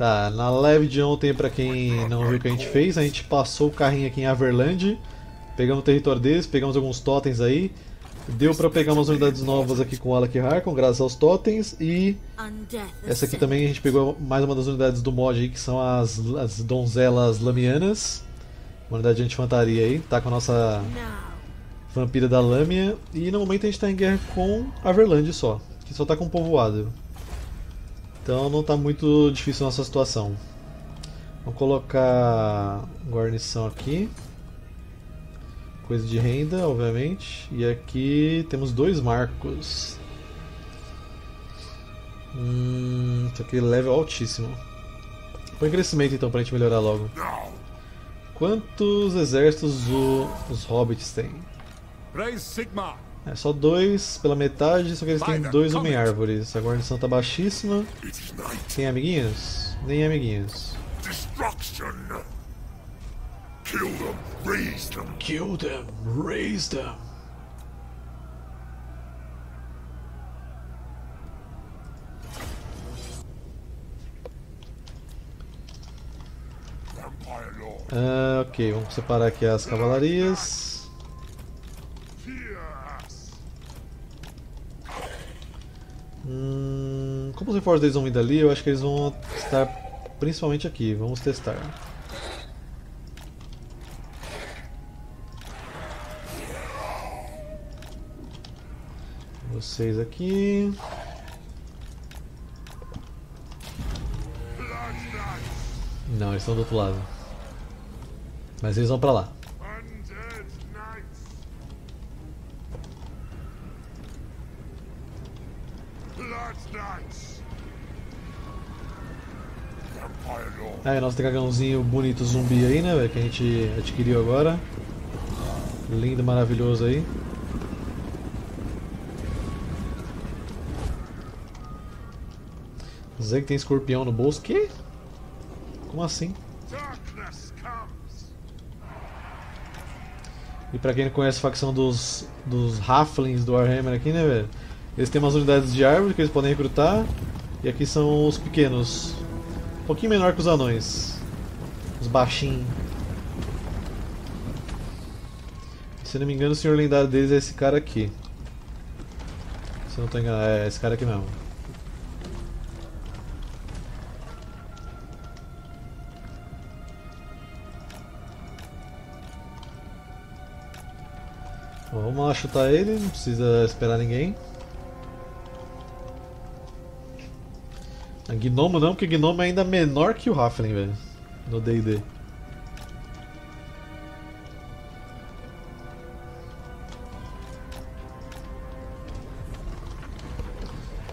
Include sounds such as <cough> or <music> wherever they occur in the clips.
Tá, na live de ontem, pra quem não viu o que a gente fez, a gente passou o carrinho aqui em Averland, pegamos o território deles, pegamos alguns totens aí, deu pra pegar umas unidades novas aqui com o Alec Harkon, graças aos totens, e essa aqui também a gente pegou mais uma das unidades do mod aí, que são as, as donzelas lamianas, uma unidade de infantaria aí, tá com a nossa vampira da lâmina, e no momento a gente tá em guerra com Averland só, que só tá com povoado. Então não está muito difícil a nossa situação. Vamos colocar guarnição aqui. Coisa de renda, obviamente. E aqui temos dois marcos. Hum, isso aqui é level altíssimo. Põe crescimento então pra gente melhorar logo. Quantos exércitos o, os hobbits têm? É só dois pela metade, só que eles têm dois homem-árvores. A guarnição tá baixíssima. Tem amiguinhos? Nem amiguinhos. Kill them, raise them. Kill them, raise them. Ah, ok, vamos separar aqui as cavalarias. Hum, como os reforços deles vão vir dali, eu acho que eles vão estar principalmente aqui. Vamos testar. Vocês aqui. Não, eles estão do outro lado. Mas eles vão pra lá. Aí, nosso dragãozinho bonito zumbi aí, né, que a gente adquiriu agora. Lindo, maravilhoso aí. Dizer que tem escorpião no bolso. Que? Como assim? E pra quem não conhece a facção dos, dos Halflings do Warhammer aqui, né, velho? Eles têm umas unidades de árvore que eles podem recrutar. E aqui são os pequenos, pouquinho menor que os anões. Os baixinhos. Se não me engano, o senhor lendário deles é esse cara aqui. Se eu não estou enganado, é esse cara aqui mesmo. Bom, vamos lá chutar ele, não precisa esperar ninguém. Gnomo não, porque Gnomo é ainda menor que o Halfling, velho. No D&D.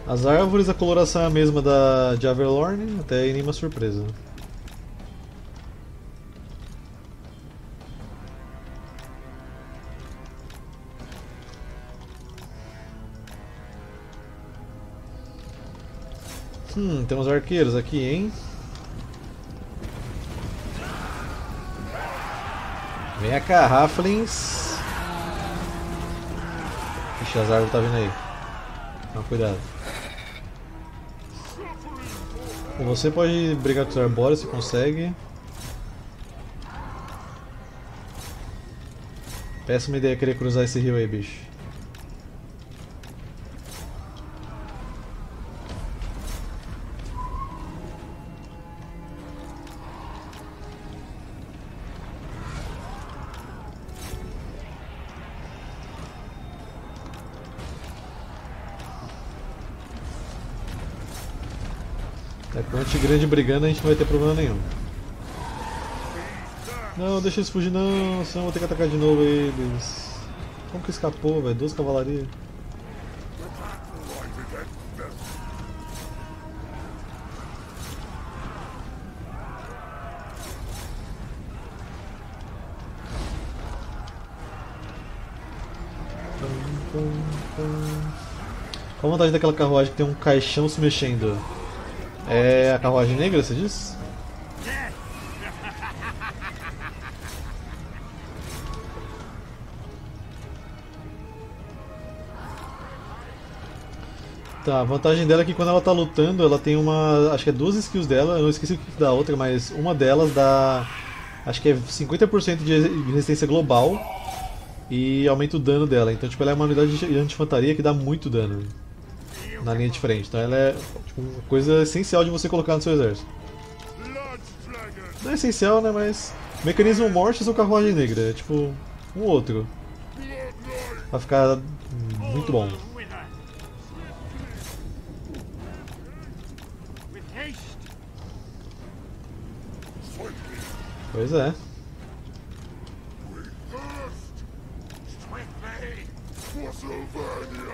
As árvores, a coloração é a mesma da de Averlorn, até nenhuma surpresa. Temos arqueiros aqui, hein? Vem cá, Raflins. Ixi, as árvores tá vindo aí. Toma cuidado. Você pode brigar com os arbóreos se consegue. Péssima ideia querer cruzar esse rio aí, bicho. O grande brigando a gente não vai ter problema nenhum. Não, deixa eles fugir não, senão vou ter que atacar de novo eles. Como que escapou, velho? Duas cavalarias. Qual a vantagem daquela carruagem que tem um caixão se mexendo? É a carruagem negra, você diz? Tá, a vantagem dela é que quando ela tá lutando, ela tem uma. Acho que é duas skills dela, eu não esqueci o que da outra, mas uma delas dá. Acho que é 50% de resistência global e aumenta o dano dela. Então, tipo, ela é uma unidade de anti-infantaria que dá muito dano na linha de frente. Então, ela é tipo, uma coisa essencial de você colocar no seu exército. Não é essencial, né? Mas. Mecanismo Mortis ou Carruagem Negra? É tipo. Um outro. Vai ficar muito bom. Pois é.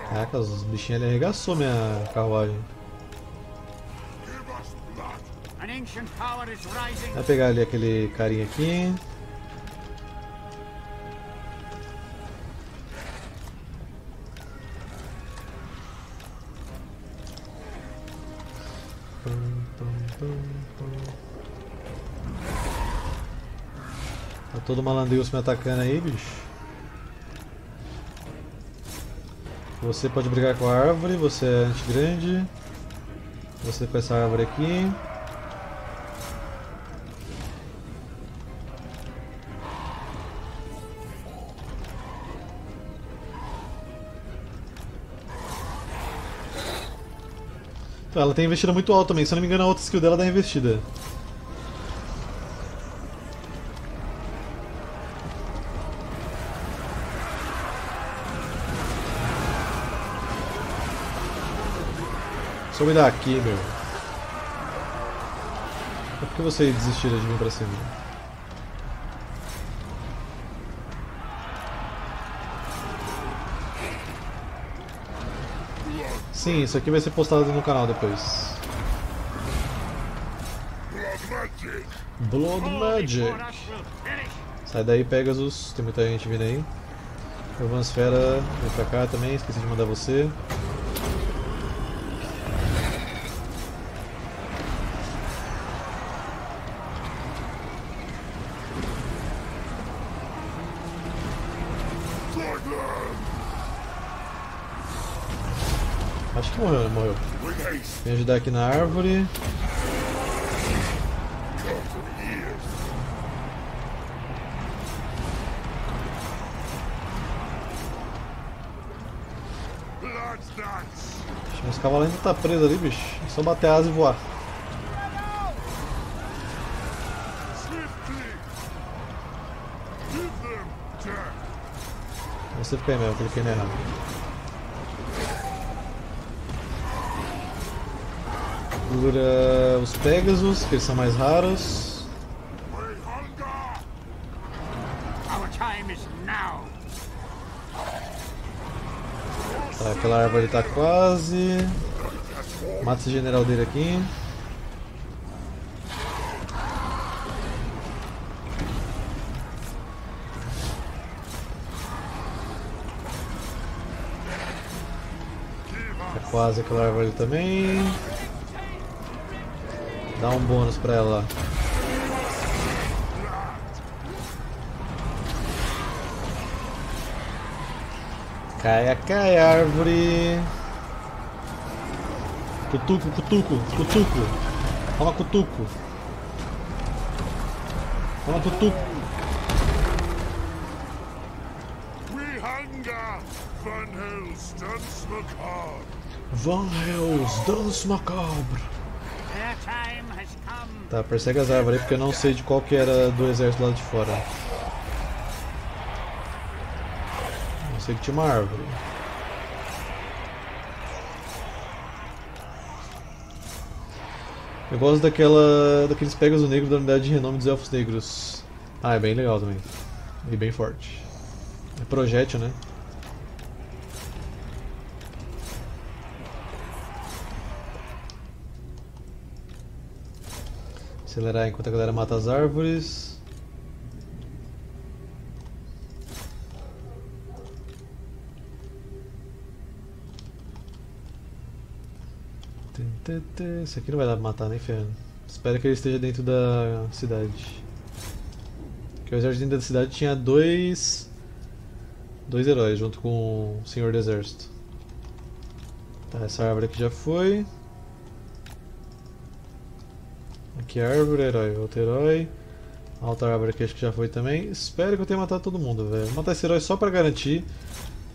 Caraca, os bichinhos ali arregaçou minha carruagem. Vai pegar ali aquele carinha aqui. Tá todo malandrilso me atacando aí, bicho. Você pode brigar com a árvore, você é anti-grande. Você com essa árvore aqui. Ela tem investida muito alta também, se eu não me engano a outra skill dela dá investida. Some daqui, meu. Por que você desistiram de vir pra cima? Sim, isso aqui vai ser postado no canal depois. Blood Magic. Sai daí, Pegasus. Tem muita gente vindo aí. Urbansfera, vem pra cá também. Esqueci de mandar você. Acho que morreu, morreu. Vem ajudar aqui na árvore. Os cavalos ainda tá preso ali, bicho. É só bater asa e voar. Você fica aí mesmo, cliquei na errado. Cura os Pegasus, que eles são mais raros. Tá, aquela árvore tá quase. Mata esse general dele aqui. Tá quase aquela árvore também. Dá um bônus pra ela lá. Caia, caia, árvore. Cutuco, cutuco, cutuco. Toma cutuco. Toma cutuco. Van Hels, Dance Macabre. Van Hels, Dance Macabre. Tá, persegue as árvores aí porque eu não sei de qual que era do exército lá de fora. Não sei que tinha uma árvore. Eu gosto daquela. daqueles Pegasus Negros da unidade de renome dos Elfos Negros. Ah, é bem legal também. E bem forte. É projétil, né? Acelerar enquanto a galera mata as árvores. Esse aqui não vai dar pra matar nem ferrando. Espero que ele esteja dentro da cidade. Porque o exército dentro da cidade tinha dois. dois heróis junto com o senhor do exército. Tá, essa árvore aqui já foi. Aqui é árvore, herói, outro herói. A outra árvore aqui acho que já foi também. Espero que eu tenha matado todo mundo, velho. Vou matar esse herói só pra garantir.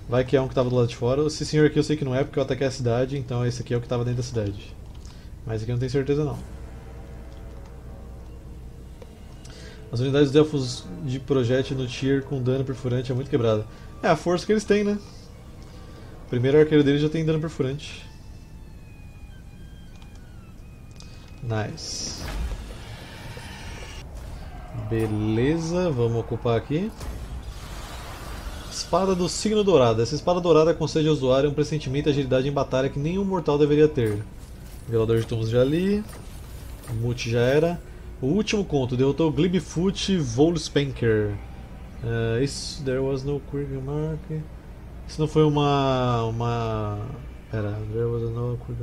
Vai que é um que tava do lado de fora. Esse senhor aqui eu sei que não é porque eu ataquei a cidade, então esse aqui é o que tava dentro da cidade. Mas aqui eu não tenho certeza não. As unidades de elfos de projétil no tier com dano perfurante é muito quebrada. É a força que eles têm, né? O primeiro arqueiro deles já tem dano perfurante. Nice. Beleza, vamos ocupar aqui. Espada do Signo Dourado. Essa espada dourada concede ao usuário um pressentimento e agilidade em batalha que nenhum mortal deveria ter. Violador de Tomos já ali. Mute já era. O último conto derrotou Glibfoot Volspanker. Uh, isso, there was no quick. Isso não foi uma. uma. Pera, there was no quick.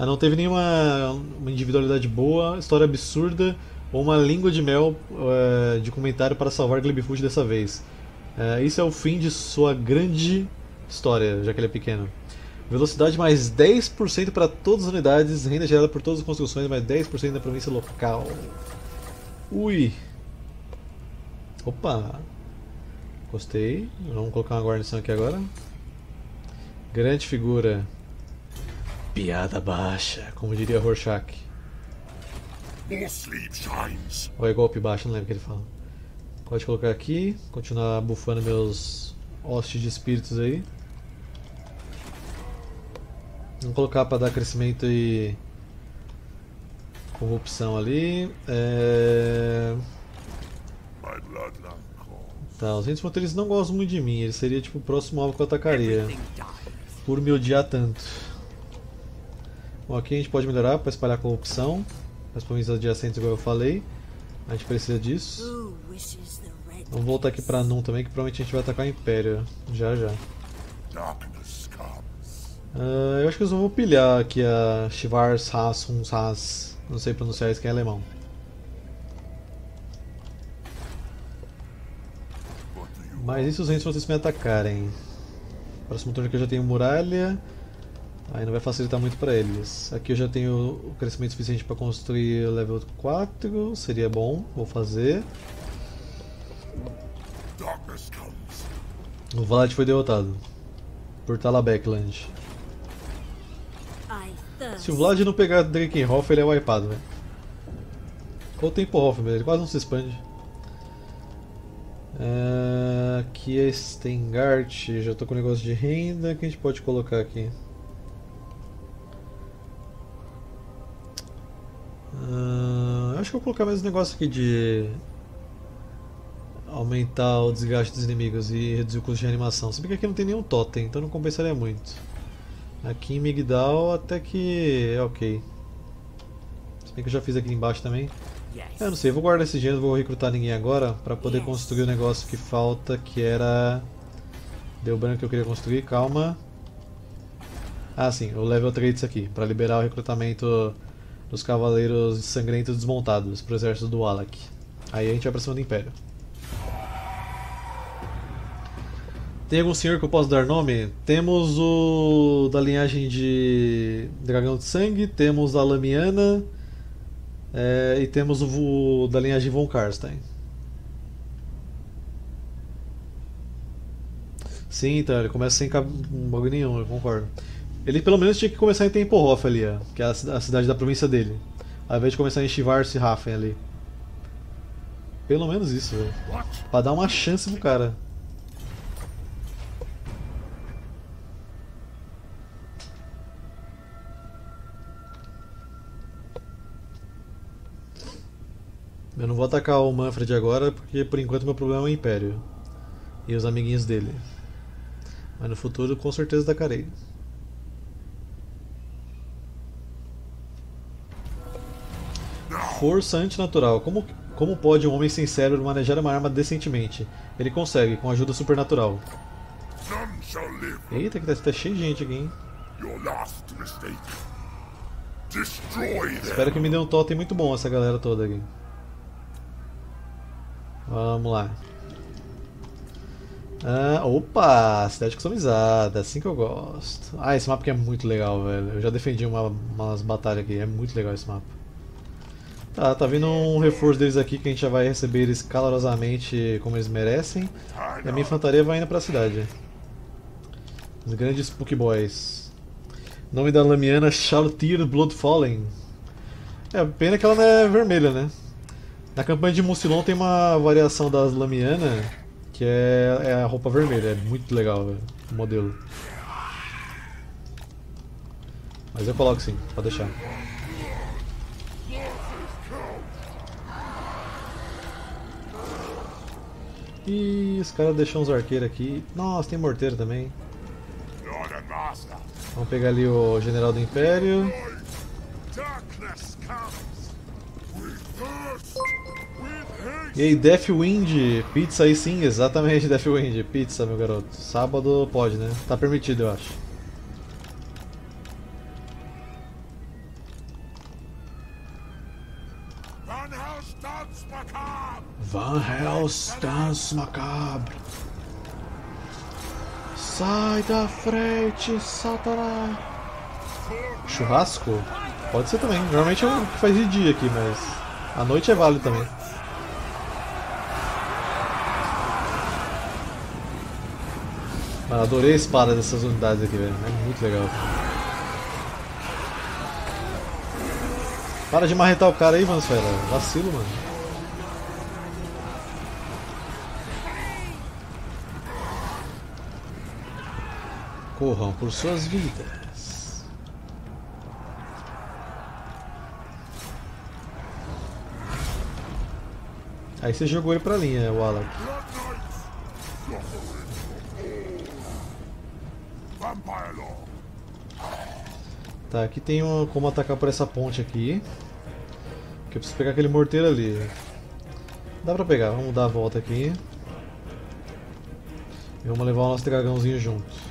Ah, não teve nenhuma uma individualidade boa, história absurda ou uma língua de mel uh, de comentário para salvar Glibfoot dessa vez. Uh, isso é o fim de sua grande história, já que ele é pequeno. Velocidade mais 10% para todas as unidades, renda gerada por todas as construções, mais 10% na província local. Ui! Opa! Gostei. Vamos colocar uma guarnição aqui agora. Grande figura. Piada baixa, como diria Rorschach. Ou é golpe baixo, não lembro o que ele fala. Pode colocar aqui, continuar bufando meus hostes de espíritos aí. Vamos colocar para dar crescimento e corrupção ali. É... Tá, os entes fronteiros não gostam muito de mim. Ele seria tipo o próximo alvo que eu atacaria. Por me odiar tanto. Bom, aqui a gente pode melhorar para espalhar corrupção. As províncias adjacentes, igual eu falei. A gente precisa disso. Vamos voltar aqui para Num também, que provavelmente a gente vai atacar o Império. Já, já. Uh, eu acho que eu só vou pilhar aqui a Shivars Haas, Huns Haas. Não sei pronunciar isso que é alemão. Mas se os rentes vocês me atacarem? Próximo turno que eu já tenho muralha. Aí não vai facilitar muito para eles. Aqui eu já tenho o crescimento suficiente para construir level 4. Seria bom, vou fazer. O Vlad foi derrotado. Por Talabeckland. Se o Vlad não pegar Drakenhoff, ele é wipeado, velho. Ou o Tempo Hoff, ele quase não se expande. Uh, aqui é Stengart, já estou com negócio de renda, que a gente pode colocar aqui? Uh, acho que eu vou colocar mais um negócio aqui de aumentar o desgaste dos inimigos e reduzir o custo de animação. Se bem que aqui não tem nenhum totem, então não compensaria muito. Aqui em Migdal até que é ok. Se bem que eu já fiz aqui embaixo também. Eu não sei, vou guardar esse dinheiro, não vou recrutar ninguém agora para poder construir o negócio que falta, que era... Deu branco que eu queria construir, calma. Ah sim, o level 3 disso aqui, para liberar o recrutamento dos cavaleiros sangrentos desmontados para o exército do Alak. Aí a gente vai para cima do Império. Tem algum senhor que eu posso dar nome? Temos o da linhagem de Dragão de Sangue, temos a Lamiana é, e temos o da linhagem Von Karstein. Sim, então, ele começa sem um bagulho nenhum, eu concordo. Ele pelo menos tinha que começar em Temporhof ali, ó, que é a cidade da província dele. Ao invés de começar em Shivar-Rafen ali. Pelo menos isso, velho. Pra dar uma chance pro cara. Eu não vou atacar o Manfred agora, porque por enquanto meu problema é o Império. E os amiguinhos dele. Mas no futuro com certeza atacarei. Força antinatural. Como, como pode um homem sem cérebro manejar uma arma decentemente? Ele consegue, com ajuda supernatural. Eita, que tá, tá cheio de gente aqui, hein? Espero que me dê um totem muito bom essa galera toda aqui. Vamos lá. Ah, opa, cidade customizada, assim que eu gosto. Ah, esse mapa aqui é muito legal, velho. Eu já defendi uma, umas batalhas aqui, é muito legal esse mapa. Tá, tá vindo um reforço deles aqui que a gente já vai receber eles calorosamente como eles merecem. E a minha infantaria vai indo pra cidade. Os grandes Spook Boys. Nome da Lamiana Charlotte Bloodfallen. É, pena que ela não é vermelha, né? Na campanha de Mucilon tem uma variação das Lamiana que é, é a roupa vermelha, é muito legal véio, o modelo. Mas eu coloco sim, pode deixar. E os caras deixam uns arqueiros aqui. Nossa, tem morteiro também. Vamos pegar ali o general do Império. E aí, Deathwind, pizza aí sim, exatamente <laughs> Deathwind, pizza meu garoto. Sábado pode, né? Tá permitido, eu acho. Van Hels's Dance Macabre. Sai da frente, Satanás. Churrasco? Pode ser também. Normalmente é o que faz de dia aqui, mas a noite é válido também. Mano, adorei a espada dessas unidades aqui, velho. É muito legal. Para de marretar o cara aí, mano, fera. Vacilo, mano. Corram por suas vidas. Aí você jogou ele pra linha, Alec. Tá, aqui tem uma, como atacar por essa ponte aqui. Que eu preciso pegar aquele morteiro ali. Dá pra pegar, vamos dar a volta aqui. E vamos levar o nosso dragãozinho junto.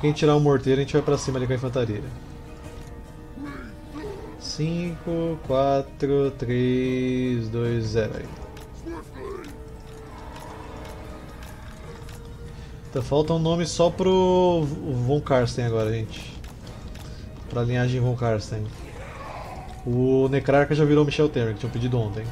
Quem tirar o morteiro, a gente vai pra cima ali com a infantaria. 5, 4, 3, 2, 0 aí. Então falta um nome só pro Von Karsten agora, gente. Pra linhagem Von Karsten. O Necrarca já virou Michel Temer, que tinha pedido ontem.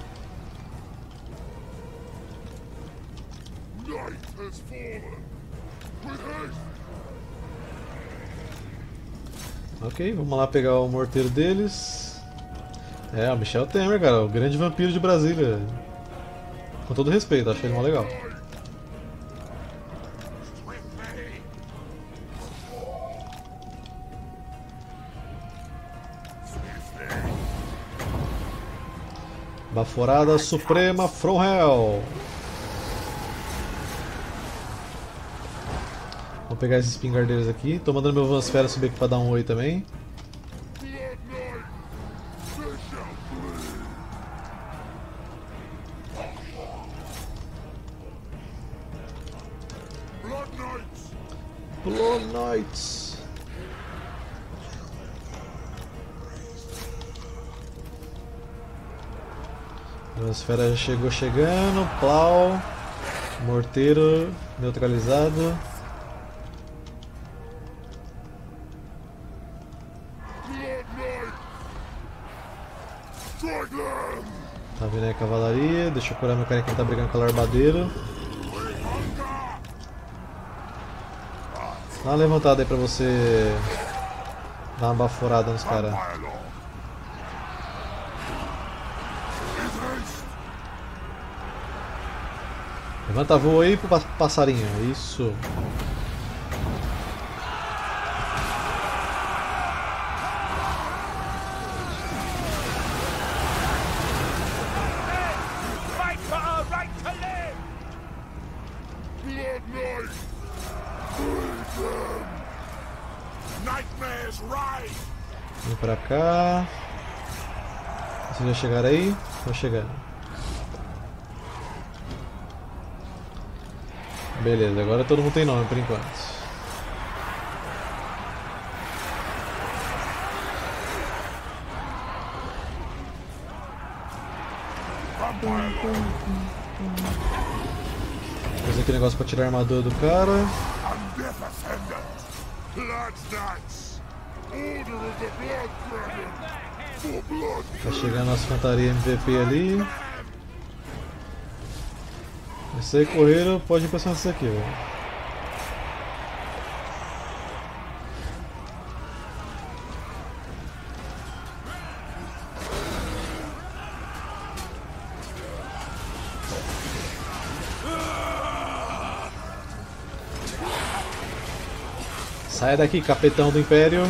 Ok, vamos lá pegar o morteiro deles. É, o Michel Temer, cara, o grande vampiro de Brasília. Com todo respeito, achei ele mó legal. Baforada Suprema From Hell. Vou pegar esses pingardeiros aqui. Tô mandando meu Vansfera subir aqui pra dar um oi também. Blood Knights. Esfera já chegou chegando, plau, morteiro neutralizado. Curar meu cara que tá brigando com o larbadeiro. Dá uma levantada aí pra você dar uma baforada nos caras. Levanta voo aí pro passarinho, isso. chegar aí? Vai chegar. Beleza, agora todo mundo tem nome por enquanto. Fazer aquele negócio para tirar a armadura do cara. Blood Knights! Order of the Blood Dragon! Tá chegando a nossa infantaria MVP ali. Esse aí correram, pode impressionar isso aqui, velho. Sai daqui, capitão do Império.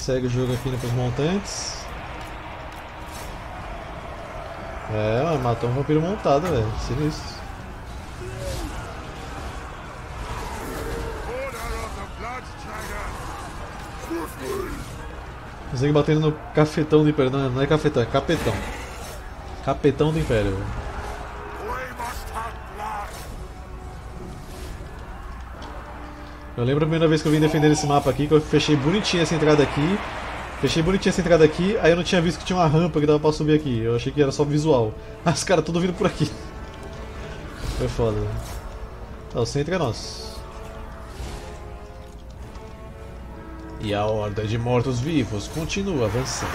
Segue o jogo aqui para os montantes. É, matou um vampiro montado, velho. Sinistro. Consegue batendo no cafetão do Império. Não, não é cafetão, é capetão. Capetão do Império. Eu lembro a primeira vez que eu vim defender esse mapa aqui, que eu fechei bonitinho essa entrada aqui. Fechei bonitinho essa entrada aqui, aí eu não tinha visto que tinha uma rampa que dava pra subir aqui. Eu achei que era só visual. Ah, <laughs> os caras tudo vindo por aqui. Foi foda. Então, o centro é nosso. E a horda de mortos-vivos continua avançando.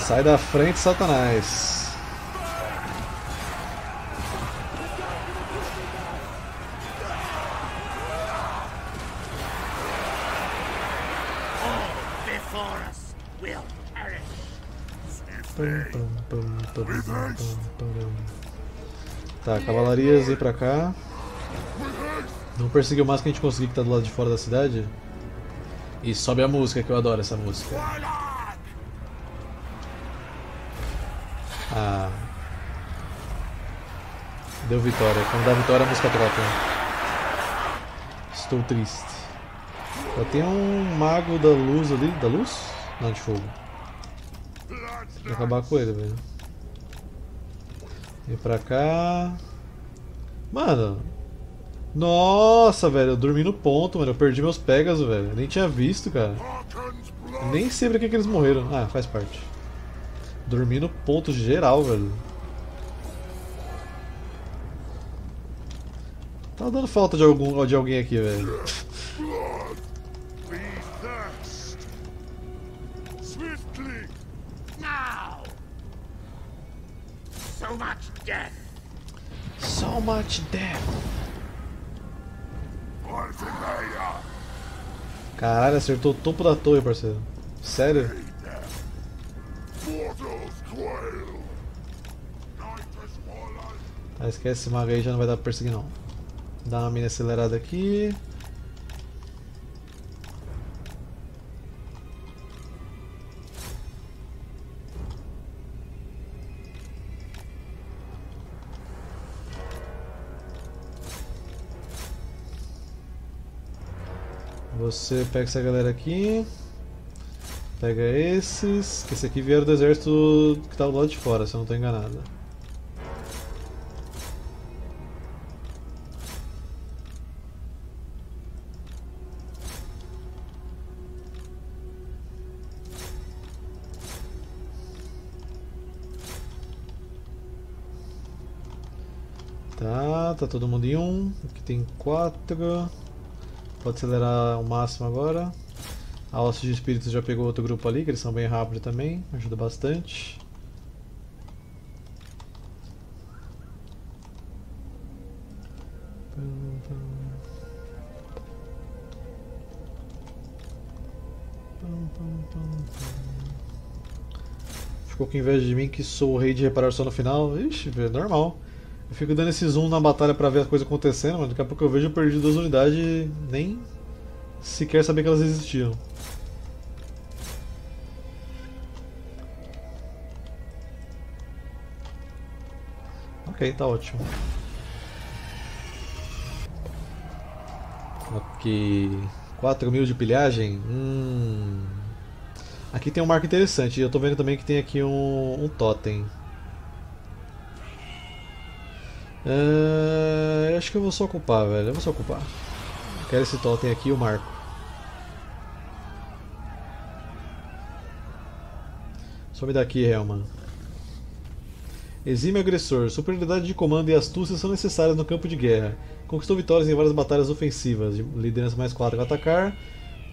Sai da frente, Satanás. Tá, cavalarias, vem pra cá. Não perseguiu mais que a gente conseguir que tá do lado de fora da cidade. E sobe a música, que eu adoro essa música. Ah. Deu vitória. Quando dá vitória a música troca. Estou triste. Tem um mago da luz ali. Da luz? Não, de fogo. Vou acabar com ele, velho. Vem pra cá. Mano. Nossa, velho. Eu dormi no ponto, mano. Eu perdi meus Pegasus, velho. Eu nem tinha visto, cara. Nem sei pra que, que eles morreram. Ah, faz parte. Dormi no ponto geral, velho. Tá dando falta de, algum, de alguém aqui, velho. Death. So much death. Caralho, acertou o topo da torre, parceiro. Sério? Ah, esquece esse mago aí, já não vai dar pra perseguir não. Dá uma mina acelerada aqui. Você pega essa galera aqui. Pega esses. Que esse aqui vieram do exército que estava do lado de fora, se eu não estou enganado. Tá, tá todo mundo em um. Aqui tem quatro. Pode acelerar ao máximo agora. A Ossos de Espíritos já pegou outro grupo ali, que eles são bem rápidos também, ajuda bastante. Ficou com inveja de mim que sou o rei de reparar só no final. Ixi, é normal. Eu fico dando esse zoom na batalha pra ver as coisas acontecendo, mas daqui a pouco eu vejo eu perdi duas unidades e nem sequer saber que elas existiam. Ok, tá ótimo. Ok. 4 mil de pilhagem? Hum. Aqui tem um marco interessante, e eu tô vendo também que tem aqui um, um totem. Uh, acho que eu vou só ocupar, velho. Eu vou só ocupar. Quero esse totem aqui e o marco. Some daqui, Helman. Exime agressor. Superioridade de comando e astúcia são necessárias no campo de guerra. Conquistou vitórias em várias batalhas ofensivas. Liderança mais 4 para atacar.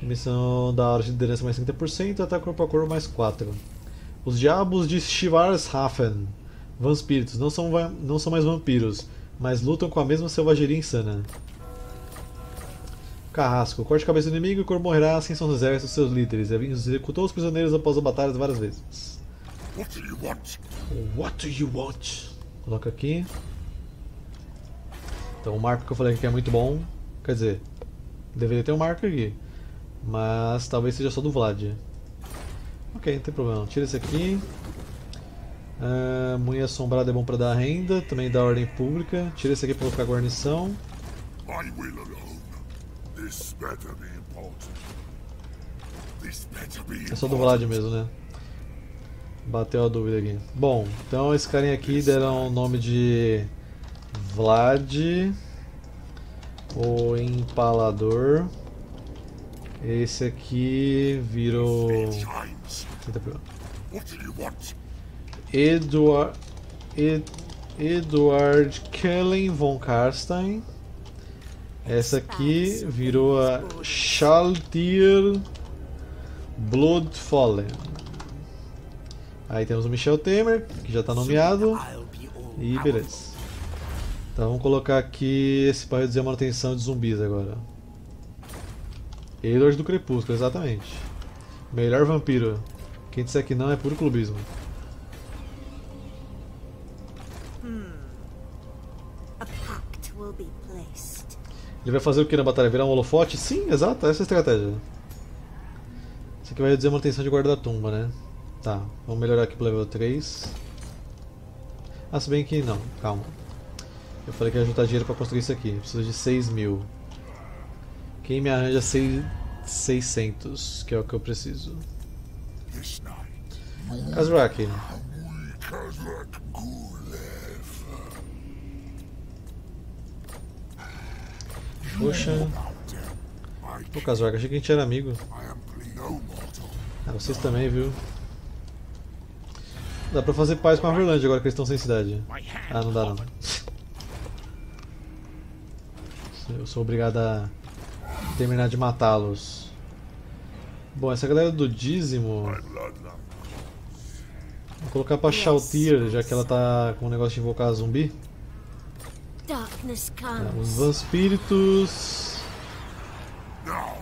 Missão da hora de liderança mais 30%. Ataque corpo a corpo mais 4. Os Diabos de Shivarshafen. Vampiros. Não são, não são mais vampiros, mas lutam com a mesma selvageria insana. Carrasco. Corte a cabeça do inimigo e o corpo morrerá sem são exércitos seus líderes. Executou os prisioneiros após a batalha várias vezes. What do you want? What do you want? Coloca aqui. Então o marco que eu falei que é muito bom. Quer dizer, deveria ter um marco aqui. Mas talvez seja só do Vlad. Ok, não tem problema. Tira esse aqui. Uh, Munha assombrada é bom para dar renda, também dá ordem pública. Tira esse aqui para colocar guarnição. É só do Vlad mesmo, né? Bateu a dúvida aqui. Bom, então esse carinha aqui deram o nome de Vlad, o Empalador. Esse aqui virou. Eduard, Ed, Eduard Kellen von Karstein. Essa aqui virou a Schaltier Bloodfallen. Aí temos o Michel Temer, que já está nomeado. E beleza. Então vamos colocar aqui esse para reduzir a manutenção de zumbis agora. Edward do Crepúsculo, exatamente. Melhor vampiro. Quem disser que não é puro clubismo. Ele vai fazer o que na batalha? Virar um holofote? Sim, exato, essa é a estratégia. Isso aqui vai reduzir a manutenção de guarda da tumba, né? Tá, vamos melhorar aqui pro level 3. Ah, se bem que não, calma. Eu falei que ia juntar dinheiro pra construir isso aqui. Preciso de 6 mil. Quem me arranja 600, que é o que eu preciso. Kazrak. Poxa. Pô, Kazrak, achei que a gente era amigo. Ah, vocês também, viu? Dá pra fazer paz com a Averland agora que eles estão sem cidade. Ah, não dá não. Eu sou obrigado a terminar de matá-los. Bom, essa galera do dízimo. Vou colocar pra Shaltir, já que ela tá com o negócio de invocar zumbi. Os Vanspíritos.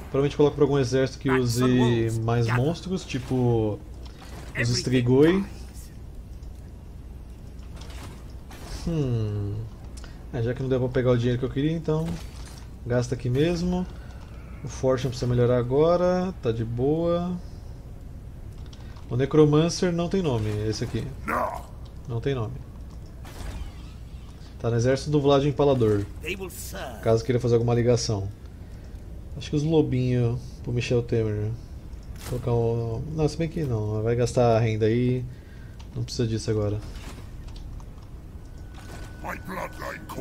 Provavelmente coloco pra algum exército que use mais monstros, tipo os Strigoi. Hum. É, já que não deu pra pegar o dinheiro que eu queria, então gasta aqui mesmo. O Fortune precisa melhorar agora, tá de boa. O Necromancer não tem nome, esse aqui. Não tem nome. Tá no exército do Vlad Empalador. Caso queira fazer alguma ligação. Acho que os lobinhos pro Michel Temer. Colocar um. Não, se bem que não. Vai gastar a renda aí. Não precisa disso agora.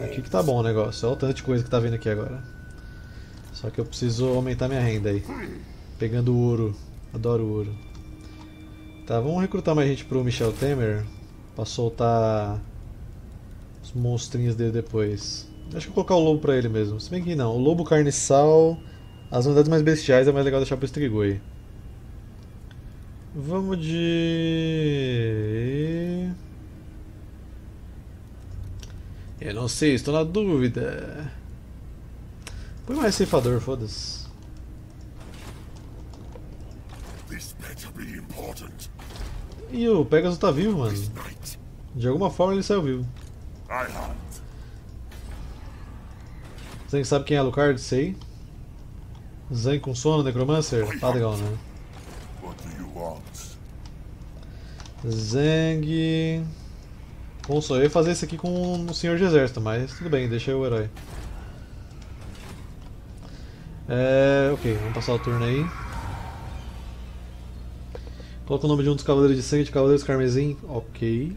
Aqui que tá bom o negócio. Olha o tanto de coisa que tá vindo aqui agora. Só que eu preciso aumentar minha renda aí. Pegando ouro. Adoro ouro. Tá, vamos recrutar mais gente pro Michel Temer. Pra soltar os monstrinhos dele depois. Acho que vou colocar o lobo pra ele mesmo. Se bem que não. O lobo carniçal. As unidades mais bestiais é mais legal deixar pro Strigoi. Vamos de. Eu não sei, estou na dúvida. Põe mais ceifador, foda-se. E o Pegasus tá vivo, mano. De alguma forma ele saiu vivo. Você sabe quem é Alucard? Sei. Zang com sono, Necromancer? Tá legal, né? Zang. Bom, só eu ia fazer isso aqui com o Senhor de Exército, mas tudo bem, deixa eu o herói. É, ok, vamos passar o turno aí. Coloca o nome de um dos Cavaleiros de Sangue de Cavaleiros Carmesim. Ok.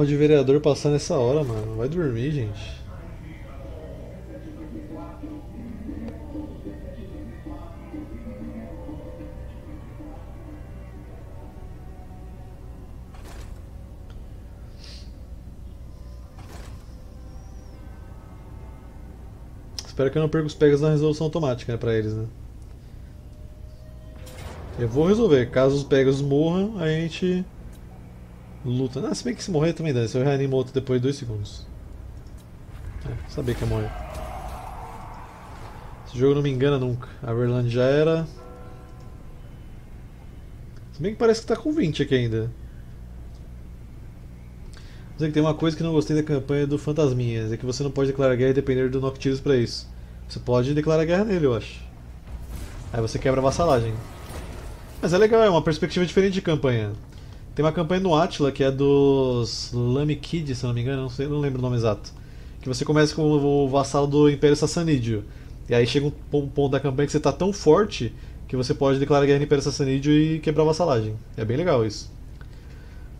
Carro de vereador passando essa hora, mano. Vai dormir, gente. Espero que eu não perca os pegas na resolução automática, né, pra eles, né? Eu vou resolver. Caso os pegas morram, a gente luta. Ah, se bem que se morrer também dá. Se eu reanimo outro depois de 2 segundos. É, sabia que ia morrer. Esse jogo não me engana nunca. A Verland já era. Se bem que parece que tá com 20 aqui ainda. Mas é que tem uma coisa que não gostei da campanha do Fantasminhas, é que você não pode declarar guerra e depender do Noctilus pra isso. Você pode declarar guerra nele, eu acho. Aí você quebra a vassalagem. Mas é legal, é uma perspectiva diferente de campanha. Tem uma campanha no Atila que é dos Lame Kid, se não me engano, não, sei, não lembro o nome exato. Que você começa com o vassalo do Império Sassanídeo. E aí chega um ponto da campanha que você está tão forte que você pode declarar guerra no Império Sassanídeo e quebrar a vassalagem. É bem legal isso.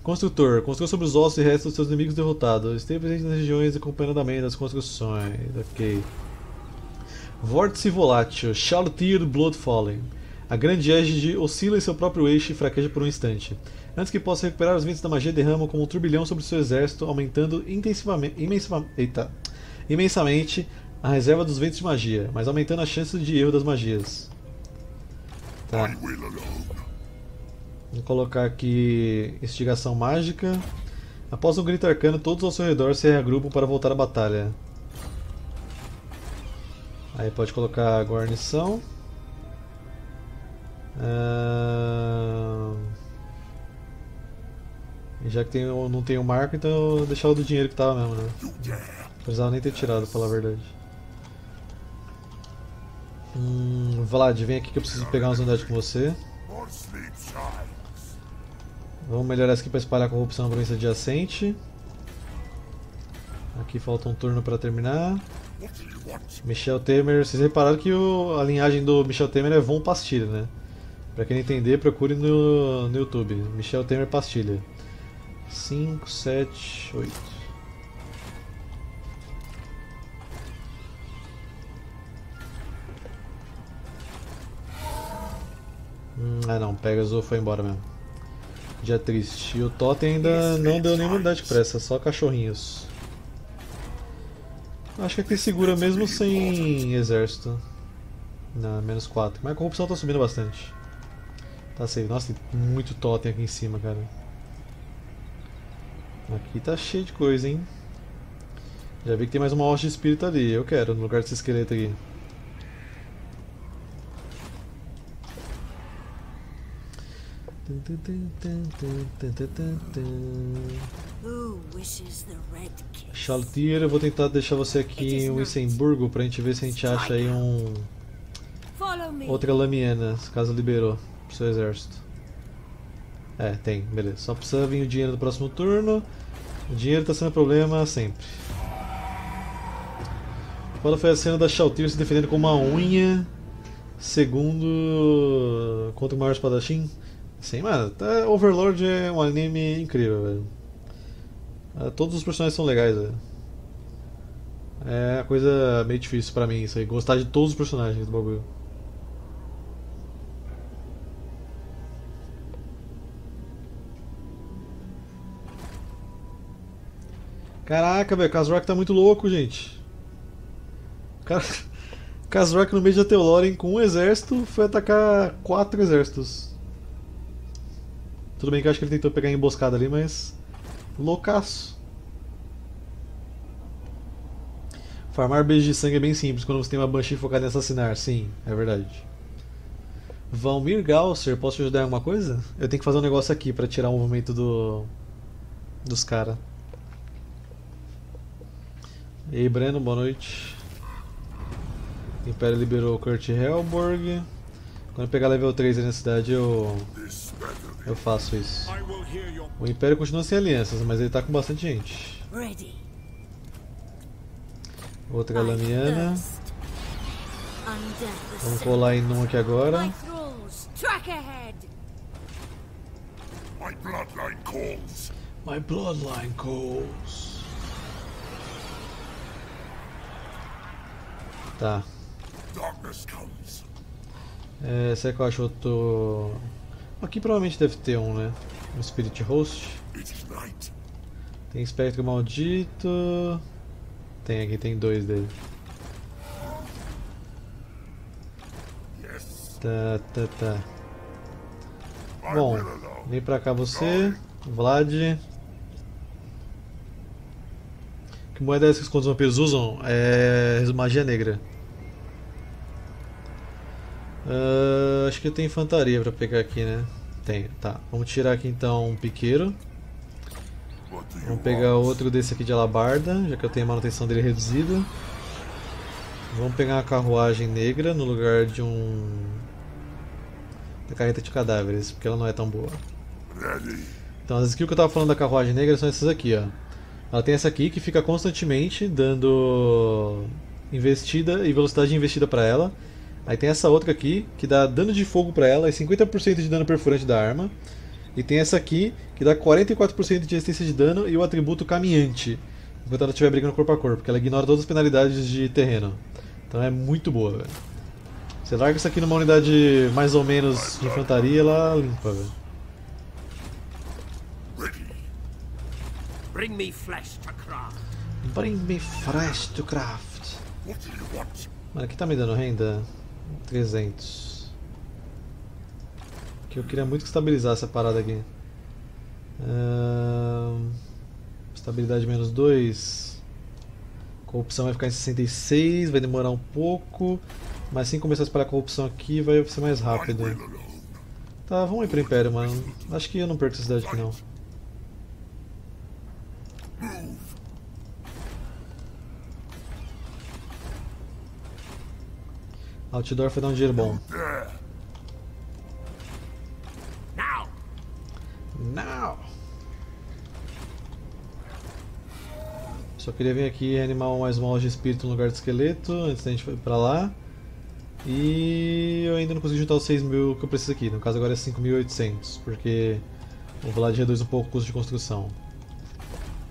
Construtor. Construiu sobre os ossos e restos dos seus inimigos derrotados. Esteve presente nas regiões acompanhando andamento das construções. Ok. Vórtice volátil. Charlotte Blood Falling. A grande égide oscila em seu próprio eixo e fraqueja por um instante. Antes que possa recuperar os ventos da magia, derramam como um turbilhão sobre seu exército, aumentando intensivamente, eita, imensamente a reserva dos ventos de magia, mas aumentando a chance de erro das magias. Tá. Vou colocar aqui instigação mágica. Após um grito arcano, todos ao seu redor se reagrupam para voltar à batalha. Aí pode colocar guarnição. Uh... Já que tem, não tem o marco, então eu vou deixar o do dinheiro que tava mesmo, né? Precisava nem ter tirado, pra falar a verdade. Hum, Vlad, vem aqui que eu preciso pegar umas unidades com você. Vamos melhorar isso aqui para espalhar a corrupção na província adjacente. Aqui falta um turno para terminar. Michel Temer, vocês repararam que o, a linhagem do Michel Temer é Von Pastilha, né? Pra quem não entender, procure no, no YouTube. Michel Temer Pastilha. 5, 7, 8. Hum, ah não, Pegasus foi embora mesmo. Dia triste. E o Totem ainda não deu nenhuma unidade pressa, só cachorrinhos. Acho que aqui segura mesmo sem exército. Na menos 4. Mas a corrupção tá subindo bastante. Tá safe. Nossa, tem muito totem aqui em cima, cara. Aqui tá cheio de coisa, hein? Já vi que tem mais uma hoste de espírito ali. Eu quero, no lugar desse esqueleto aqui. Charletier, eu vou tentar deixar você aqui em Wissemburgo pra gente ver se a gente acha aí um... Outra Lamiana, caso liberou pro seu exército. É, tem, beleza. Só precisa vir o dinheiro do próximo turno. O dinheiro tá sendo problema sempre. Qual foi a cena da Shaltir se defendendo com uma unha, segundo contra o maior espadachim? Sim, mano, tá, Overlord é um anime incrível, velho. É, todos os personagens são legais, velho. É coisa meio difícil pra mim isso aí, gostar de todos os personagens do bagulho. Caraca, velho, Kazrock tá muito louco, gente. Cara, <laughs> Kazrock no meio de Ateoloren com um exército foi atacar quatro exércitos. Tudo bem que eu acho que ele tentou pegar a emboscada ali, mas. Loucaço. Farmar beijos de sangue é bem simples quando você tem uma Banshee focada em assassinar, sim, é verdade. Valmir Gausser, posso te ajudar em alguma coisa? Eu tenho que fazer um negócio aqui pra tirar o movimento do. dos caras. E aí, Breno, boa noite. O Império liberou Kurt Helborg. Quando eu pegar level 3 aí na cidade eu, eu faço isso. O Império continua sem alianças, mas ele tá com bastante gente. Ready. Outra the Vamos colar em um aqui agora. My bloodline calls. My bloodline calls. Tá. É, será que eu acho outro. Aqui provavelmente deve ter um, né? Um Spirit Host. Tem Espectro Maldito. Tem aqui, tem dois dele. Tá, tá, tá. Bom, vem pra cá você, Vlad. Que moeda é essa que os vampiros usam? É magia negra. Ah, acho que eu tenho infantaria pra pegar aqui, né? Tenho, tá. Vamos tirar aqui então um piqueiro. Vamos pegar outro desse aqui de alabarda, já que eu tenho a manutenção dele reduzida. Vamos pegar uma carruagem negra no lugar de um. da carreta de cadáveres, porque ela não é tão boa. Então as skills que eu tava falando da carruagem negra são essas aqui, ó. Ela tem essa aqui que fica constantemente dando investida e velocidade de investida pra ela. Aí tem essa outra aqui que dá dano de fogo pra ela e 50% de dano perfurante da arma. E tem essa aqui que dá 44% de resistência de dano e o atributo caminhante. Enquanto ela estiver brigando corpo a corpo, porque ela ignora todas as penalidades de terreno. Então é muito boa, velho. Você larga isso aqui numa unidade mais ou menos de infantaria, ela limpa, velho. Bring me flesh to craft. Bring me fresh to craft. Mano, aqui tá me dando renda? 300. Que eu queria muito que estabilizasse essa parada aqui. Ahn, estabilidade menos 2. Corrupção vai ficar em 66, vai demorar um pouco. Mas assim começar a espalhar corrupção aqui, vai ser mais rápido. Tá, vamos ir pro Império, mano. Acho que eu não perco essa cidade aqui não. Outdoor foi dar um dinheiro bom. Now! Não! Só queria vir aqui animar mais molas de espírito no lugar do esqueleto antes da gente ir pra lá. E eu ainda não consegui juntar os 6 mil que eu preciso aqui. No caso agora é 5.800, porque o Vlad reduz um pouco o custo de construção.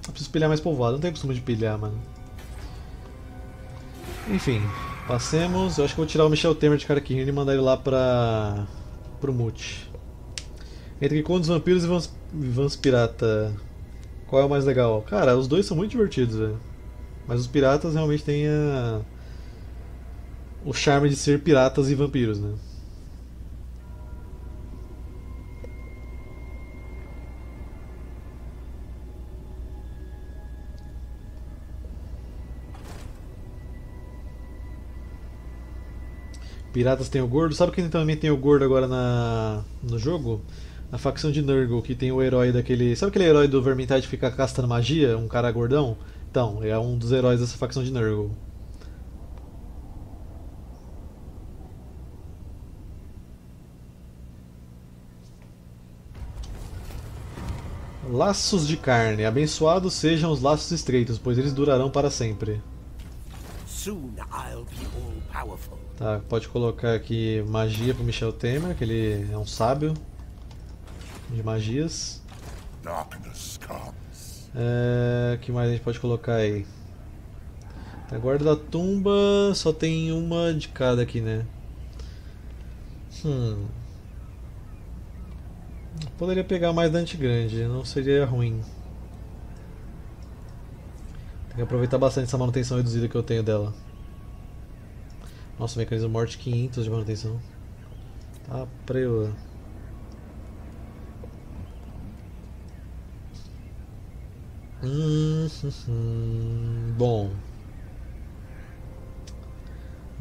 Eu preciso pilhar mais povoado, não tenho costume de pilhar, mano. Enfim, passemos. Eu acho que vou tirar o Michel Temer de Caraquinho e mandar ele lá pra. pro Mute. Entre Contos Vampiros e Vans, Vans Pirata, qual é o mais legal? Cara, os dois são muito divertidos, velho. Mas os piratas realmente têm a... o charme de ser piratas e vampiros, né? Piratas tem o gordo. Sabe quem também tem o gordo agora na no jogo? Na facção de Nurgle, que tem o herói daquele. Sabe aquele herói do Vermintide que fica castando magia? Um cara gordão? Então, é um dos heróis dessa facção de Nurgle. Laços de carne. Abençoados sejam os laços estreitos, pois eles durarão para sempre. Tá, pode colocar aqui magia pro Michel Temer, que ele é um sábio de magias. Darkness comes. É, que mais a gente pode colocar aí? A guarda da tumba só tem uma de cada aqui, né? Hum. Poderia pegar mais Dante Grande, não seria ruim. Que aproveitar bastante essa manutenção reduzida que eu tenho dela. Nossa, mecanismo morte 500 de manutenção. Tá preula. Hum, hum, <laughs> hum, bom.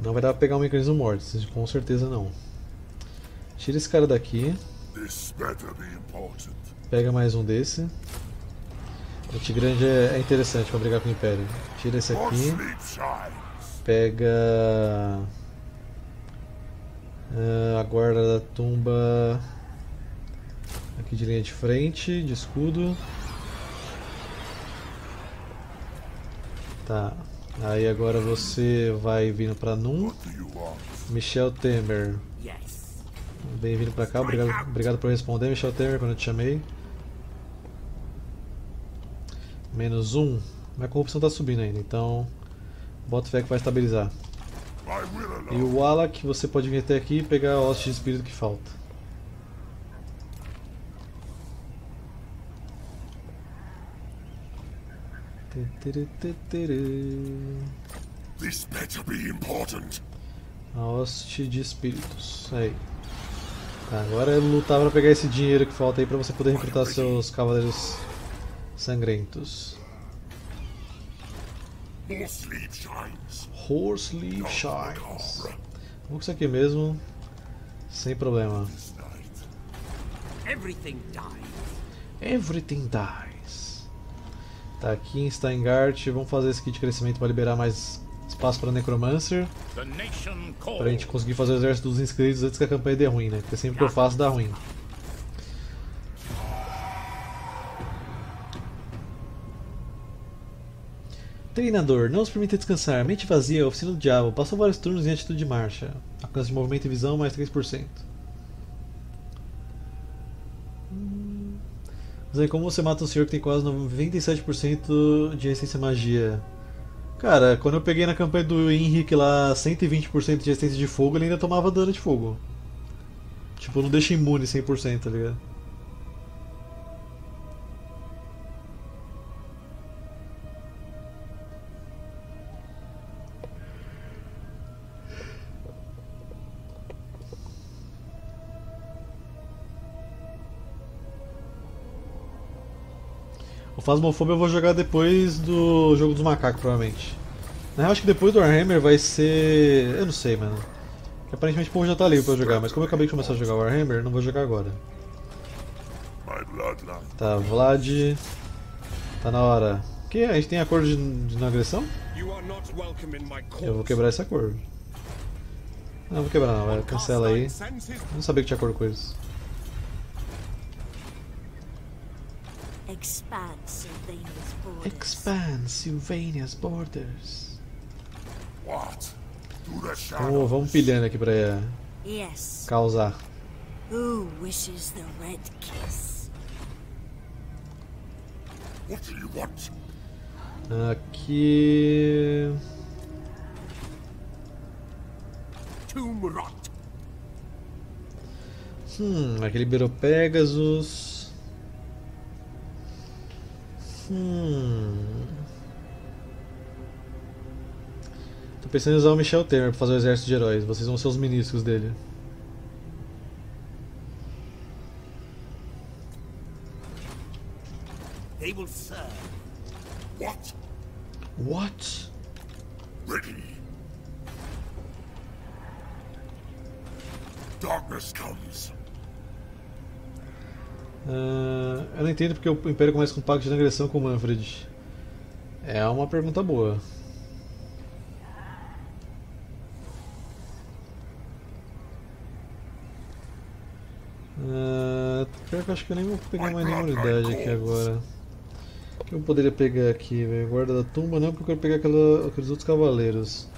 Não vai dar pra pegar um mecanismo morte, com certeza não. Tira esse cara daqui, pega mais um desse. O Tigrande é, é interessante pra brigar com o Império. Tira esse aqui, pega. Ah, a guarda da tumba. Aqui de linha de frente, de escudo. Tá. Aí agora você vai vindo pra Num. Michel Temer. Bem-vindo pra cá, obrigado, obrigado por responder, Michel Temer, quando eu te chamei. Menos um. Minha corrupção tá subindo ainda, então. Bota fé que vai estabilizar. E o Wallach, você pode vir até aqui e pegar a hoste de espírito que falta. This better be important. A hoste de espíritos. Aí. Tá, agora é lutar pra pegar esse dinheiro que falta aí pra você poder recrutar seus cavaleiros sangrentos. Sleep shines. Shines. Vamos com isso aqui mesmo. Sem problema. Everything dies. Everything dies. Tá aqui em Steingart. Vamos fazer esse kit de crescimento para liberar mais espaço para Necromancer. Calls. Pra gente conseguir fazer o exército dos inscritos antes que a campanha dê ruim, né? Porque sempre que eu faço dá ruim. Treinador, não os permita descansar. Mente vazia, oficina do diabo. Passou vários turnos em atitude de marcha. Alcance de movimento e visão mais 3%. Hum. Mas aí, como você mata um senhor que tem quase 97% de resistência à magia? Cara, quando eu peguei na campanha do Henrique lá 120% de resistência de fogo, ele ainda tomava dano de fogo. Tipo, não deixa imune 100%, tá ligado? O Phasmophobia eu vou jogar depois do jogo dos macacos, provavelmente. Na real, acho que depois do Warhammer vai ser. Eu não sei, mano. Que aparentemente o povo já tá livre pra eu jogar, mas como eu acabei de começar a jogar Warhammer, não vou jogar agora. Tá, Vlad. Tá na hora. Que? A gente tem acordo de, de não agressão? Eu vou quebrar esse acordo. Não, vou quebrar não, cancela aí. Eu não sabia que tinha acordo com eles. Expand Sylvania's borders. Expand Sylvania's borders. What? The Vamos, pilhando aqui pra Yes. causar. Who wishes the red kiss? What do you want? Aqui. Tomb rot. Hum, aqui liberou Pegasus. Hum. Tô pensando em usar o Michel Temer pra fazer o exército de heróis. Vocês vão ser os ministros dele. They will serve. What? What? Ready. Darkness comes. Ah, eu não entendo porque o Império começa com um pacto de agressão com o Manfred. É uma pergunta boa. Ah, pior que eu acho que eu nem vou pegar mais nenhuma unidade aqui agora. O que eu poderia pegar aqui? Guarda da tumba não, porque eu quero pegar aquela- aqueles outros cavaleiros.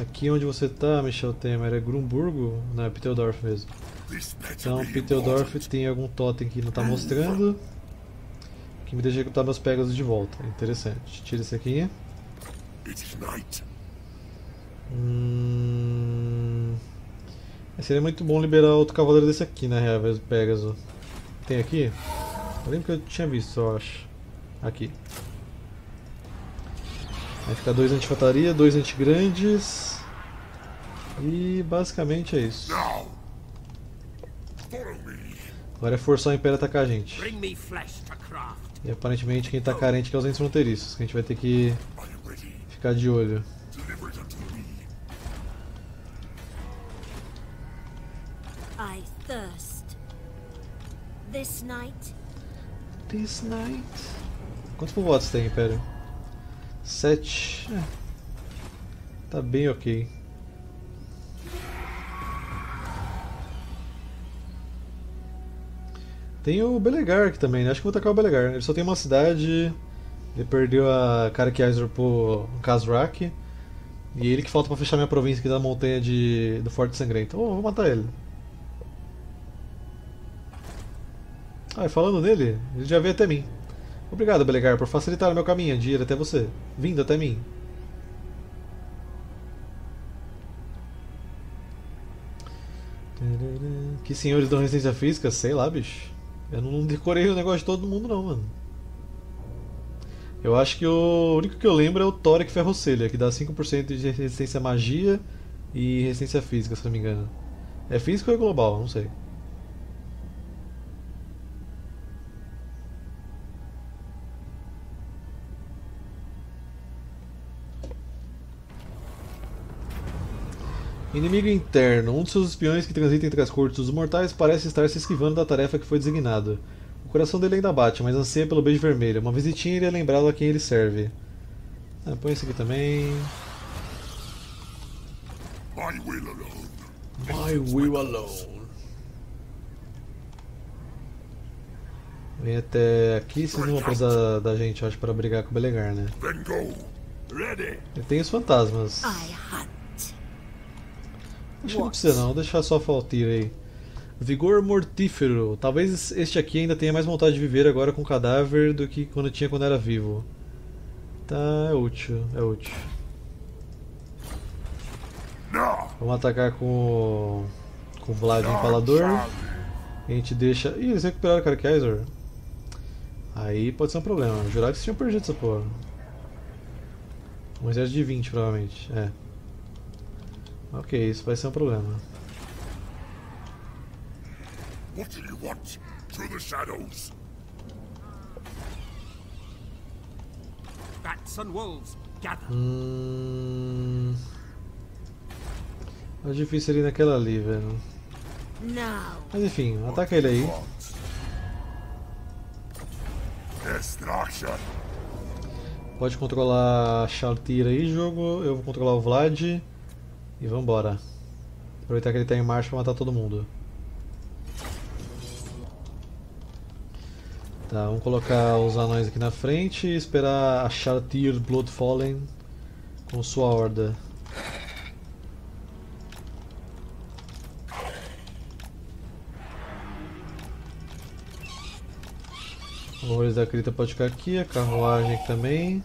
Aqui onde você tá, Michel Temer, é Grumburgo? Não, é Piteldorf mesmo. Então, Piteldorf tem algum totem que não tá mostrando. Que me deixa recrutar meus Pegasus de volta. Interessante. Tira esse aqui. Hum... Seria muito bom liberar outro cavaleiro desse aqui, na real, vez do Pegasus. Tem aqui? Eu lembro que eu tinha visto, eu acho. Aqui. Vai ficar dois anti-fataria, dois anti-grandes. E basicamente é isso. Now. Agora é forçar o Império a atacar a gente. E aparentemente quem tá carente aqui é os entes fronteiriços, que a gente vai ter que ficar de olho. I thirst. This night, This night. Quantos povoados tem, Império? Sete. É. Tá bem ok. Tem o Belegar aqui também, né? Acho que vou tacar o Belegar. Ele só tem uma cidade. Ele perdeu a Karakiaiser pro Kazrak. E ele que falta pra fechar minha província aqui da montanha de, do Forte Sangrento. Oh, vou matar ele. Ah, e falando nele, ele já veio até mim. Obrigado, Belegar, por facilitar o meu caminho de ir até você. Vindo até mim. Que senhores dão resistência física? Sei lá, bicho. Eu não decorei o negócio de todo mundo, não, mano. Eu acho que o único que eu lembro é o Toric Ferrocelha, que dá 5% de resistência à magia e resistência física, se não me engano. É físico ou é global? Não sei. Inimigo interno. Um de seus espiões que transita entre as cortes dos mortais parece estar se esquivando da tarefa que foi designada. O coração dele ainda bate, mas anseia pelo beijo vermelho. Uma visitinha iria lembrá-lo a quem ele serve. Ah, põe esse aqui também. My will alone. My will alone. Vem até aqui, vocês não vão precisar da gente, eu acho, para brigar com o Belegar, né? Then go. Ready. Ele tem os fantasmas. Acho que não precisa não, deixar só a Faltira aí. Vigor mortífero. Talvez este aqui ainda tenha mais vontade de viver agora com cadáver do que quando tinha quando era vivo. Tá, é útil, é útil. Vamos atacar com o. com o Vlad Empalador. A gente deixa. Ih, eles recuperaram o Karkaiser. Aí pode ser um problema. Eu jurava que vocês tinham perdido essa porra. Um exército de 20 provavelmente. É. Ok, isso vai ser um problema. What do you want? Through the shadows. Bats and wolves, gather. Hum. É difícil ali naquela ali, velho. Mas enfim, ataca ele aí. Destruction. Pode controlar a Shaltira aí, jogo. Eu vou controlar o Vlad. E vambora. Aproveitar que ele tá em marcha pra matar todo mundo. Tá, vamos colocar os anões aqui na frente e esperar a Shaltir Bloodfallen com sua horda. Horrores da Crita pode ficar aqui, a carruagem aqui também.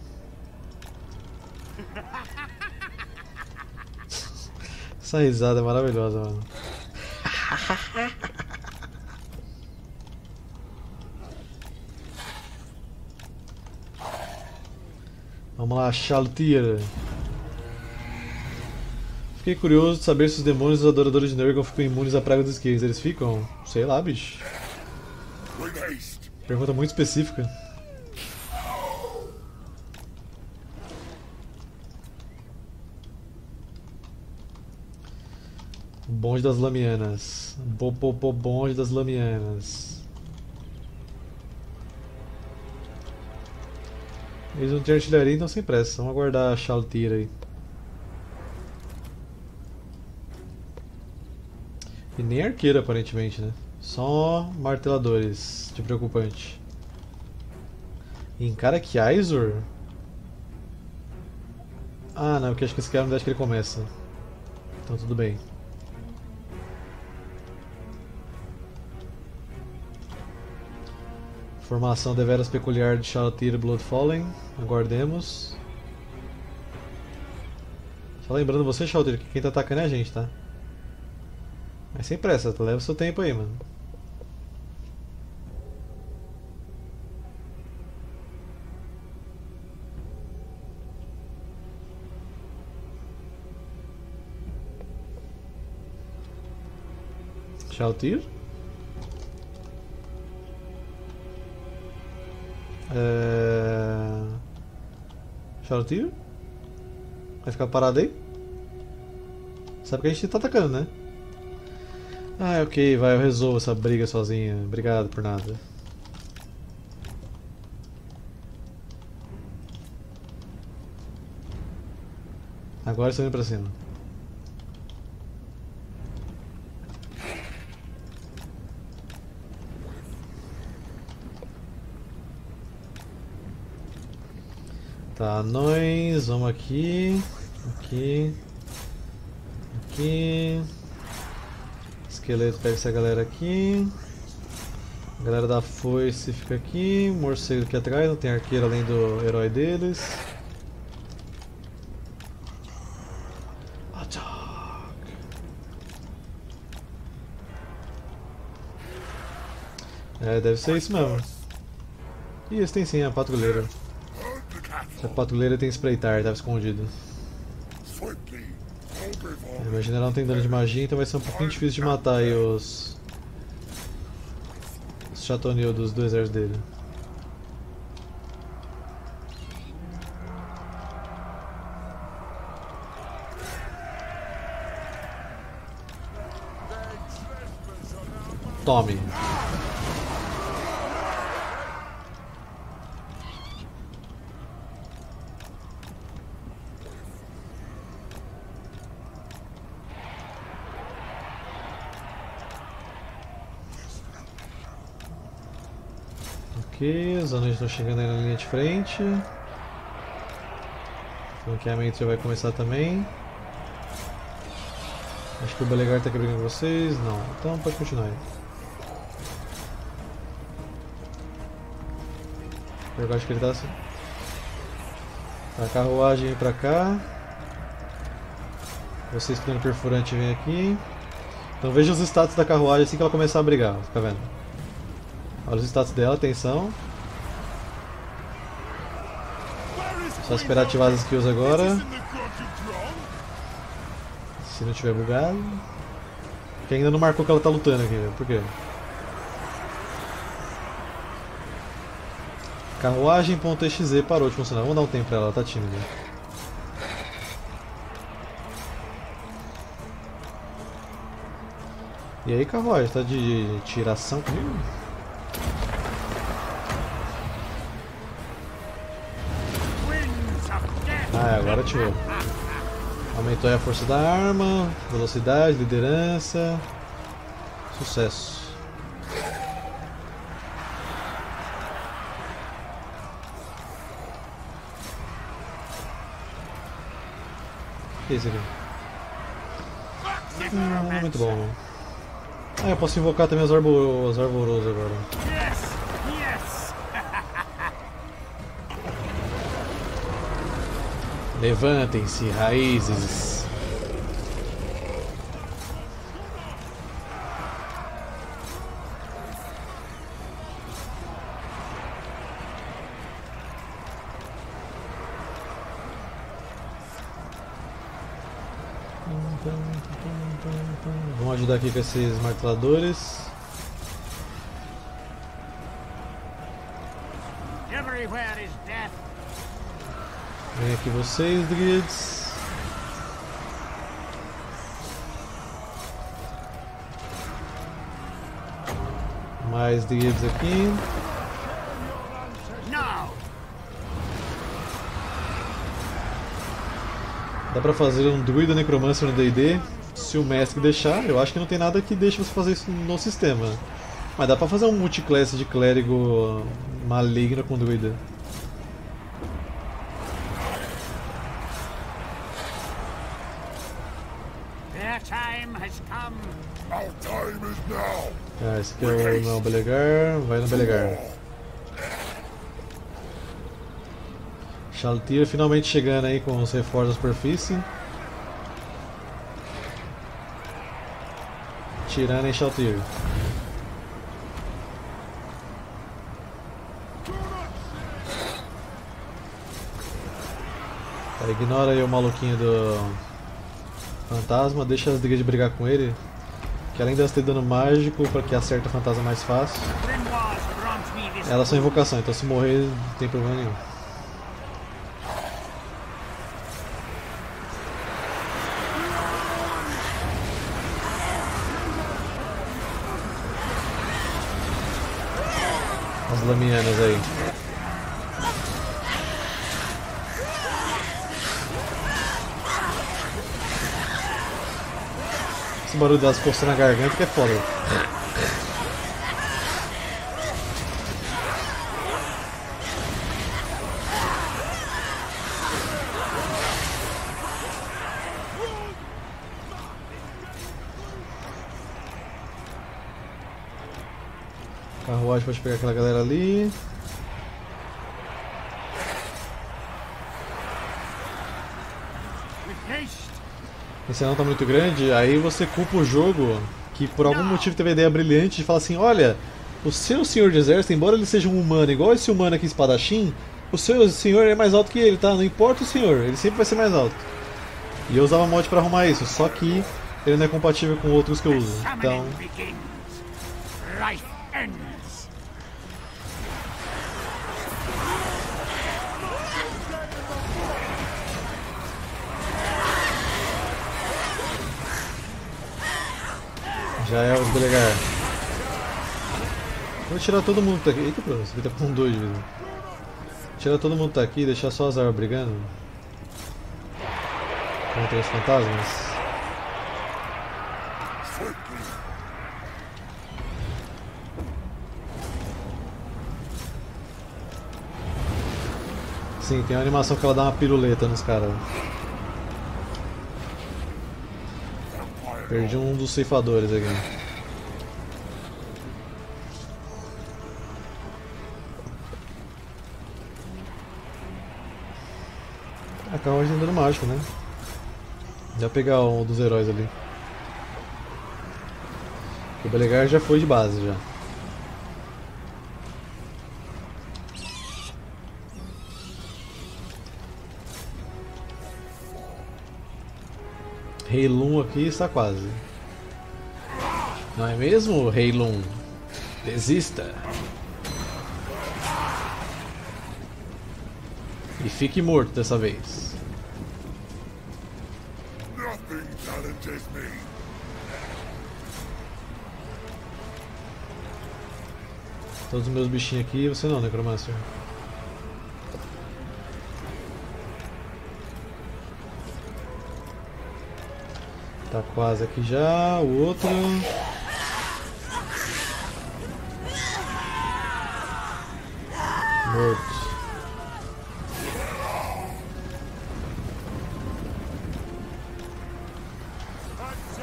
Essa risada é maravilhosa, mano. <laughs> Vamos lá, Shaltir. Fiquei curioso de saber se os demônios e os adoradores de Nurgle ficam imunes à praga dos esquis. Eles ficam? Sei lá, bicho. Pergunta muito específica. Bonde das lamianas. Bo, bo, bo, bonde das lamianas. Eles não têm artilharia, então sem pressa. Vamos aguardar a Shaltira aí. E nem arqueiro aparentemente, né? Só marteladores, de preocupante. E em cara que Aizor? Ah, não, porque acho que esse cara não deixa que ele começa. Então tudo bem. Formação deveras peculiar de Shalatir Bloodfallen. Aguardemos. Só lembrando você, Shalatir, que quem tá atacando é a gente, tá? Mas sem pressa, leva o seu tempo aí, mano. Shoutir? É... Shoutir? Vai ficar parado aí? Sabe que a gente tá atacando, né? Ah, ok, vai, eu resolvo essa briga sozinha. Obrigado por nada. Agora estou indo pra cima. Tá, anões, vamos aqui. Aqui. Aqui. Esqueleto pega essa galera aqui. A galera da foice fica aqui. Morcego aqui atrás, não tem arqueiro além do herói deles. É, deve ser isso mesmo. Ih, esse tem sim, a patrulheira. A patrulheira tem espreitar, tava escondido. Meu general não tem dano de magia, então vai ser um pouquinho difícil de matar aí os. Os chatonildos do exército dele. Tome. Ok, os anões estão chegando aí na linha de frente. O flanqueamento já vai começar também. Acho que o Belegar está aqui brigando com vocês. Não, então pode continuar aí. Eu acho que ele tá assim. Tá, carruagem vem pra cá. Vocês que estão no perfurante vem aqui. Então veja os status da carruagem assim que ela começar a brigar, tá vendo? Olha os status dela, atenção. Só esperar ativar as skills agora. Se não tiver bugado. Que ainda não marcou que ela tá lutando aqui, velho. por quê? Carruagem.exe parou de funcionar. Vamos dar um tempo pra ela, ela tá tímida. E aí, carruagem, tá de tiração comigo? Ah, é, agora ativou. Aumentou a força da arma, velocidade, liderança. Sucesso. O que é isso aqui? Hum, é muito bom. Ah, eu posso invocar também os, arbo os arborosos agora. Yes, yes. Levantem-se, raízes. Vamos ajudar aqui com esses marteladores. Everywhere is death. Vem aqui vocês, Druids. Mais Druids aqui. Dá pra fazer um Druida Necromancer no D&D, se o mestre deixar. Eu acho que não tem nada que deixe você fazer isso no sistema. Mas dá pra fazer um multiclass de clérigo maligno com Druida. Ah, esse aqui é o não, Belegar. Vai no Belegar. Shaltir finalmente chegando aí com os reforços da superfície. Tirando em Shaltir. Ignora aí o maluquinho do fantasma, deixa as de brigar com ele. Que além delas ter dano mágico para que acerta o fantasma mais fácil, elas são invocação, então se morrer não tem problema nenhum. As lamianas aí. barulho das forças na garganta que é foda. Carruagem pode pegar aquela galera ali. Esse anão tá muito grande, aí você culpa o jogo que por algum motivo teve a ideia brilhante de falar assim, olha, o seu senhor de exército, embora ele seja um humano igual esse humano aqui espadachim, o seu senhor é mais alto que ele, tá? Não importa o senhor, ele sempre vai ser mais alto. E eu usava mod pra arrumar isso, só que ele não é compatível com outros que eu uso. Então, já é os delegar. Vou tirar todo mundo daqui. Eita, pronto, aqui tá com dois de vida. Tirar todo mundo daqui e deixar só as armas brigando. Contra os fantasmas. Sim, tem uma animação que ela dá uma piruleta nos caras. Perdi um dos ceifadores aqui. A carruagem andando mágico, né? Já pegar um dos heróis ali. O Belegar já foi de base já. Rei Lun aqui está quase. Não é mesmo, Rei Lun? Desista. E fique morto dessa vez. Todos os meus bichinhos aqui, você não, Necromancer. Tá quase aqui já, o outro. Morto.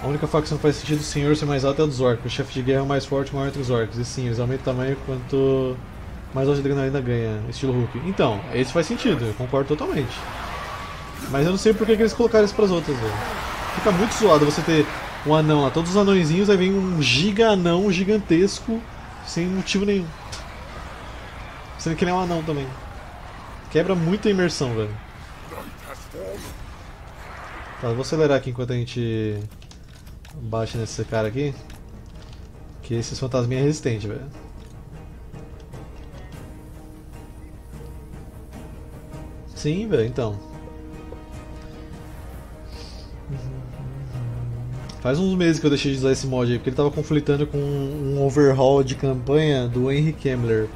A única facção que faz sentido o senhor ser mais alto é dos orcs. O chefe de guerra é o mais forte maior entre os orcs. E sim, eles aumentam o tamanho quanto mais alto de adrenalina ganha, estilo Hulk. Então, esse faz sentido, eu concordo totalmente. Mas eu não sei por que, que eles colocaram isso pras outras, velho. Fica muito zoado você ter um anão lá, todos os anõezinhos, aí vem um giga anão gigantesco sem motivo nenhum. Sendo que ele é um anão também. Quebra muita imersão, velho. Tá, vou acelerar aqui enquanto a gente bate nesse cara aqui. Que esses fantasminhas é resistente, velho. Sim, velho, então. Faz uns meses que eu deixei de usar esse mod aí, porque ele tava conflitando com um overhaul de campanha do Henry Kemmler.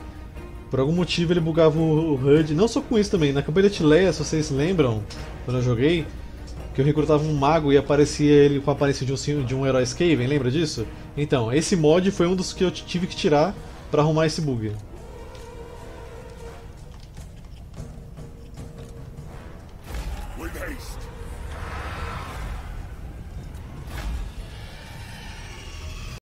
Por algum motivo ele bugava o HUD, não só com isso também, na campanha da Tileia, se vocês lembram, quando eu joguei, que eu recrutava um mago e aparecia ele com a aparência de um, de um herói Skaven, lembra disso? Então, esse mod foi um dos que eu tive que tirar pra arrumar esse bug.